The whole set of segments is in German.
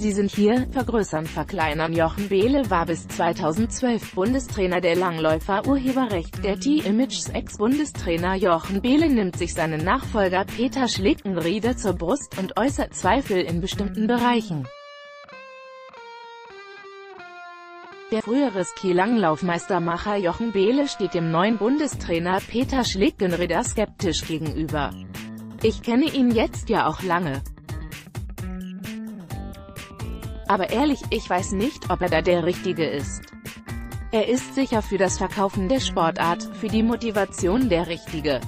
Sie sind hier, vergrößern, verkleinern Jochen Behle war bis 2012 Bundestrainer der Langläufer Urheberrecht der T-Images Ex-Bundestrainer Jochen Behle nimmt sich seinen Nachfolger Peter Schlickenrieder zur Brust und äußert Zweifel in bestimmten Bereichen. Der frühere Skilanglaufmeistermacher Jochen Behle steht dem neuen Bundestrainer Peter Schlickenrieder skeptisch gegenüber. Ich kenne ihn jetzt ja auch lange. Aber ehrlich, ich weiß nicht, ob er da der Richtige ist. Er ist sicher für das Verkaufen der Sportart, für die Motivation der Richtige.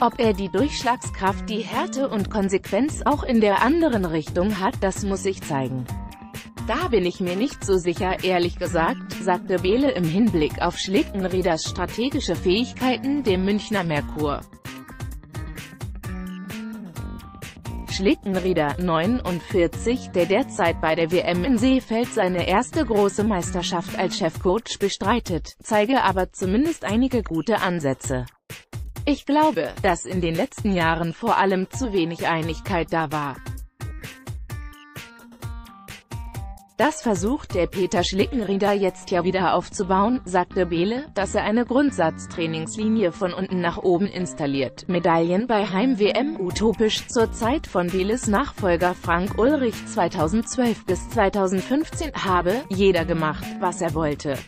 Ob er die Durchschlagskraft, die Härte und Konsequenz auch in der anderen Richtung hat, das muss sich zeigen. Da bin ich mir nicht so sicher, ehrlich gesagt, sagte Behle im Hinblick auf Schlickenrieders strategische Fähigkeiten dem Münchner Merkur. Schlickenrieder, 49, der derzeit bei der WM in Seefeld seine erste große Meisterschaft als Chefcoach bestreitet, zeige aber zumindest einige gute Ansätze. Ich glaube, dass in den letzten Jahren vor allem zu wenig Einigkeit da war. Das versucht der Peter Schlickenrieder jetzt ja wieder aufzubauen, sagte Behle, dass er eine Grundsatztrainingslinie von unten nach oben installiert. Medaillen bei Heim-WM utopisch zur Zeit von Beles Nachfolger Frank Ulrich 2012 bis 2015 habe jeder gemacht, was er wollte.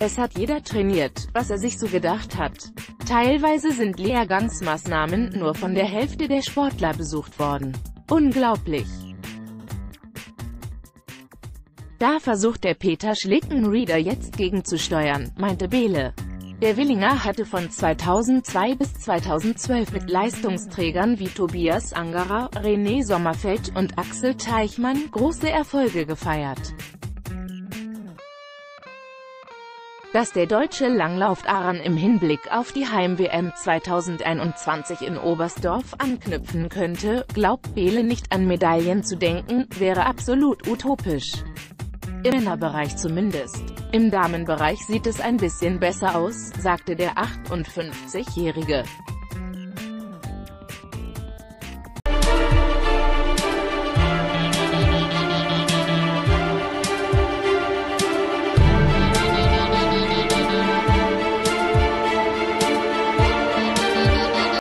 Es hat jeder trainiert, was er sich so gedacht hat. Teilweise sind Lehrgangsmaßnahmen nur von der Hälfte der Sportler besucht worden. Unglaublich. Da versucht der Peter Schlickenrieder jetzt gegenzusteuern, meinte Behle. Der Willinger hatte von 2002 bis 2012 mit Leistungsträgern wie Tobias Angerer, René Sommerfeld und Axel Teichmann große Erfolge gefeiert. Dass der deutsche Langlauf-Aran im Hinblick auf die Heim-WM 2021 in Oberstdorf anknüpfen könnte, glaubt Behle nicht an Medaillen zu denken, wäre absolut utopisch. Im Männerbereich zumindest. Im Damenbereich sieht es ein bisschen besser aus, sagte der 58-Jährige.